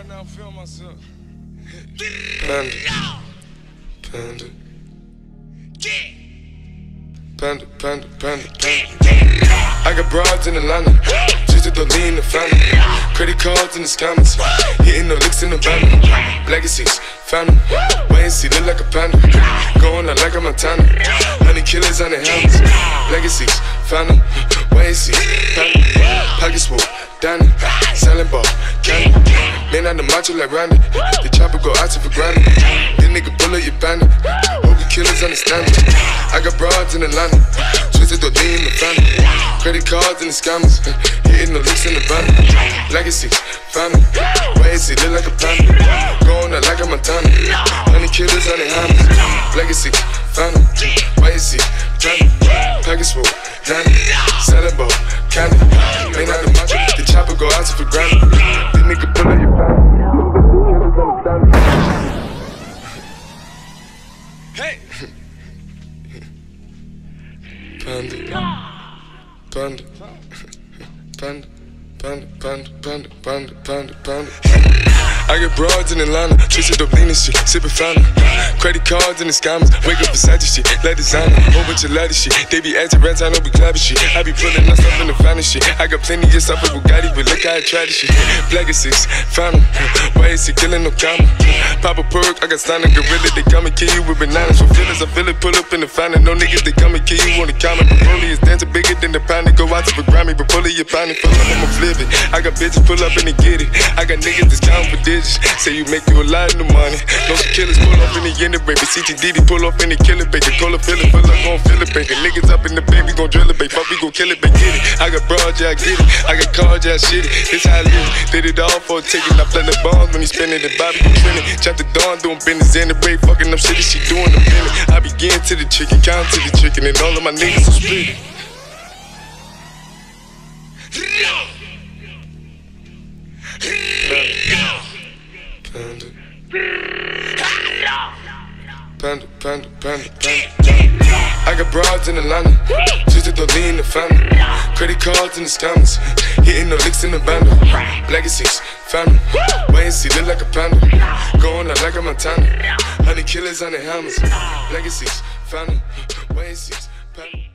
right now, feel myself. Panda. Panda. Panda, panda, panda, panda. I got broads in Atlanta, just to lean the family. Credit cards in the scammers, hitting the licks in the van. Legacies, family. Wait and see, look like a panda. Going out like a Montana. Honey killers on the helmets. Legacies, family. Wait and see, family. Pockets full, Danny. Selling ball, candy. Man on the macho like Randy. The chopper go out for granted. This nigga bullet, you bandit. Hope the killers understand me. I got broads in Atlanta. Twisted the in the family. Credit cards and the scammers. Hitting the licks in the van. Legacy, family. Why is he look like a panda? Going out like a Montana. Honey killers on the hammers. Legacy, family. Why is he family? Package full, Danny. Selling ball, candy. Man out the macho. The chopper go out for granted. This nigga bullet, you family. Killers understand me. Hey! Panda. Panda. Panda. Panda, panda, panda, panda, panda, panda. I get broads in Atlanta, up lean and shit, sippin' fountain. Credit cards and the scammers, wake up beside shit, let designer, whole bunch of ladder shit. They be acting rats, I know we clapping shit. I be pulling up in the finest shit. I got plenty of stuff with Bugatti, but. Black is six, fountain. Why is he killing no comma? Pop a perk, I got standing gorilla, they come and kill you with bananas. For feelings, I feel it, pull up in the fountain. No niggas, they come and kill you on the counter. The rollie is dancing bigger than the pound. Go out to the Grammy, but pull you pound it, pull up, I'ma flip it. I got bitches pull up and they get it. I got niggas that's counting for digits. Say you make you a lot of money. No killers pull up in the end of baby. CTDD pull up in the killer baby. Call a feeling, pull up, gon' feel it, baby. Niggas up in the baby, gon' drill it, baby. Fuck, we gon' kill it, baby. I got broad, yeah, I get it. I got cards, yeah, I shit it. This how I live. Did it all for a ticket. I play the bombs when he spinning the Bobby it. Chop the dawn, doing business in the break. Fucking up shit, she doing the minute. I begin to the chicken, count to the chicken, and all of my niggas are split. Panda, panda, panda, panda. I got broads in Atlanta, just to lean in the family. Credit cards and the scammers, hitting the licks in the bando. Legacies, family, wait and see, look like a panda. Going out like a Montana, honey killers on the helmets. Legacies, family, wait and see.